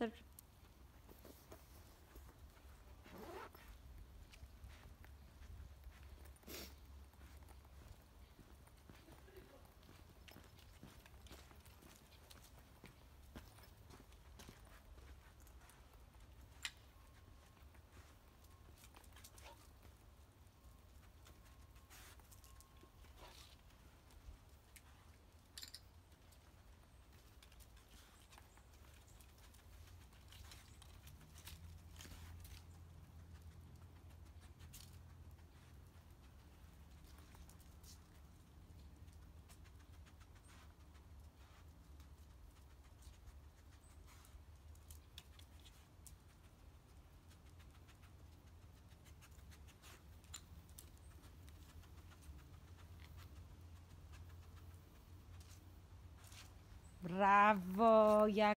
Except Brawo, jak